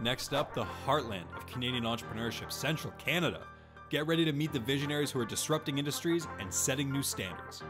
Next up, the heartland of Canadian entrepreneurship, Central Canada. Get ready to meet the visionaries who are disrupting industries and setting new standards.